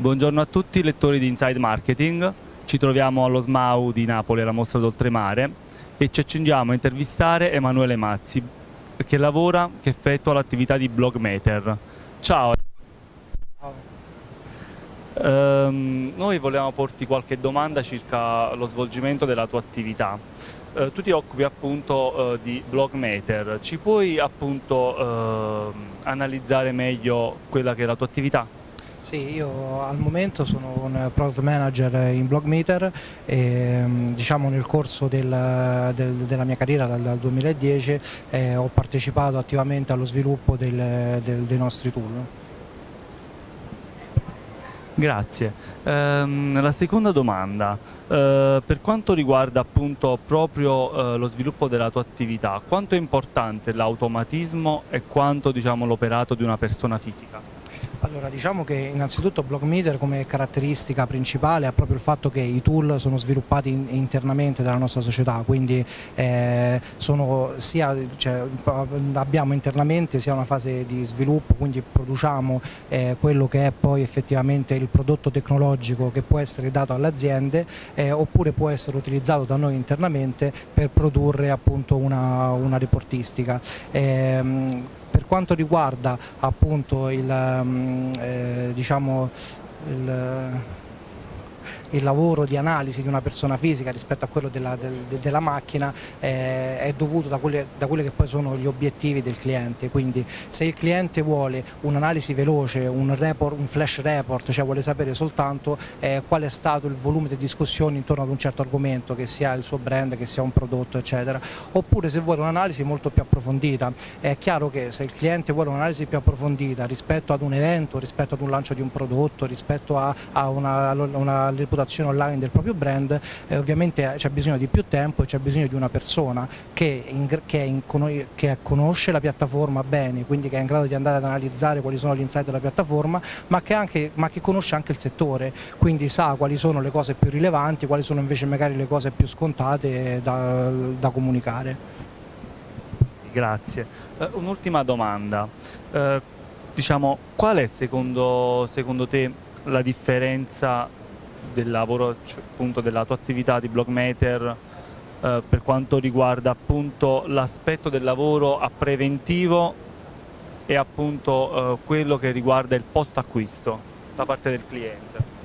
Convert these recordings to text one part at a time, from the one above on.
Buongiorno a tutti lettori di Inside Marketing, ci troviamo allo SMAU di Napoli, alla mostra d'oltremare e ci accingiamo a intervistare Emanuele Mazzi che lavora, che effettua l'attività di Blogmeter. Ciao! Um, noi volevamo porti qualche domanda circa lo svolgimento della tua attività. Uh, tu ti occupi appunto uh, di Blogmeter, ci puoi appunto uh, analizzare meglio quella che è la tua attività? Sì, io al momento sono un product manager in Blogmeter e diciamo nel corso del, del, della mia carriera dal, dal 2010 eh, ho partecipato attivamente allo sviluppo del, dei nostri tool. Grazie. Ehm, la seconda domanda, eh, per quanto riguarda appunto proprio eh, lo sviluppo della tua attività, quanto è importante l'automatismo e quanto diciamo, l'operato di una persona fisica? Allora diciamo che innanzitutto BlockMeter come caratteristica principale ha proprio il fatto che i tool sono sviluppati in, internamente dalla nostra società, quindi eh, sia, cioè, abbiamo internamente sia una fase di sviluppo, quindi produciamo eh, quello che è poi effettivamente il prodotto tecnologico che può essere dato alle aziende eh, oppure può essere utilizzato da noi internamente per produrre appunto una, una reportistica. Ehm, quanto riguarda appunto il, mm, eh, diciamo, il il lavoro di analisi di una persona fisica rispetto a quello della, del, della macchina eh, è dovuto da, quelle, da quelli che poi sono gli obiettivi del cliente, quindi se il cliente vuole un'analisi veloce, un, report, un, flash report, cioè vuole sapere soltanto eh, qual è stato il volume di discussioni intorno ad un certo argomento, che sia il suo brand, che sia un prodotto eccetera, oppure se vuole un'analisi molto più approfondita, è chiaro che se il cliente vuole un'analisi più approfondita rispetto ad un evento, rispetto ad un lancio di un prodotto, rispetto a, a una, una reputazione reputazione online del proprio brand, eh, ovviamente c'è bisogno di più tempo e c'è bisogno di una persona che, in, che, in, che, conosce la piattaforma bene, quindi che è in grado di andare ad analizzare quali sono gli insight della piattaforma, ma che, anche, ma che conosce anche il settore, quindi sa quali sono le cose più rilevanti, quali sono invece magari le cose più scontate da, da comunicare. Grazie. Uh, Un'ultima domanda. Uh, diciamo, qual è secondo, secondo te la differenza del lavoro, cioè, appunto della tua attività di blogmeter eh, per quanto riguarda appunto l'aspetto del lavoro a preventivo e appunto eh, quello che riguarda il post acquisto da parte del cliente.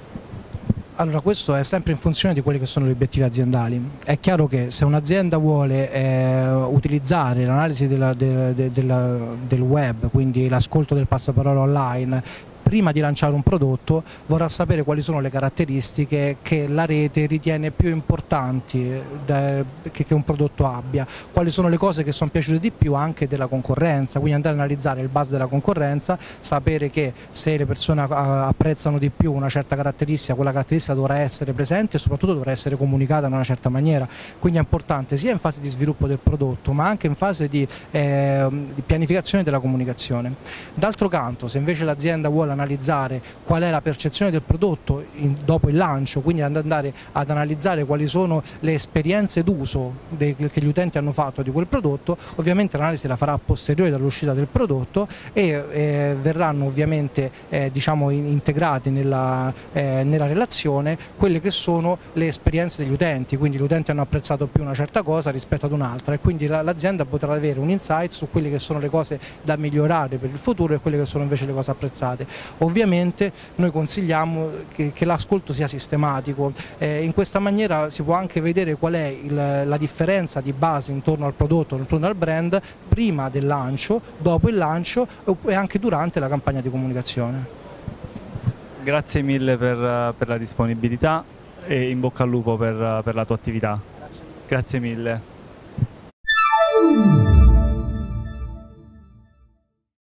Allora questo è sempre in funzione di quelli che sono gli obiettivi aziendali. È chiaro che se un'azienda vuole eh, utilizzare l'analisi del web, quindi l'ascolto del passaparola online prima di lanciare un prodotto vorrà sapere quali sono le caratteristiche che la rete ritiene più importanti eh, che, un prodotto abbia, quali sono le cose che sono piaciute di più anche della concorrenza, quindi andare a analizzare il base della concorrenza, sapere che se le persone apprezzano di più una certa caratteristica, quella caratteristica dovrà essere presente e soprattutto dovrà essere comunicata in una certa maniera, quindi è importante sia in fase di sviluppo del prodotto ma anche in fase di, eh, di pianificazione della comunicazione. D'altro canto se invece l'azienda vuole analizzare qual è la percezione del prodotto in, dopo il lancio, quindi andare ad analizzare quali sono le esperienze d'uso che gli utenti hanno fatto di quel prodotto, ovviamente l'analisi la farà a posteriori dall'uscita del prodotto e eh, verranno ovviamente eh, diciamo, integrati nella, eh, nella relazione quelle che sono le esperienze degli utenti, quindi gli utenti hanno apprezzato più una certa cosa rispetto ad un'altra e quindi l'azienda potrà avere un insight su quelle che sono le cose da migliorare per il futuro e quelle che sono invece le cose apprezzate. Ovviamente noi consigliamo che, che l'ascolto sia sistematico, eh, in questa maniera si può anche vedere qual è il, la differenza di base intorno al prodotto, intorno al brand, prima del lancio, dopo il lancio e anche durante la campagna di comunicazione. Grazie mille per, per la disponibilità e in bocca al lupo per, per la tua attività. Grazie, Grazie mille.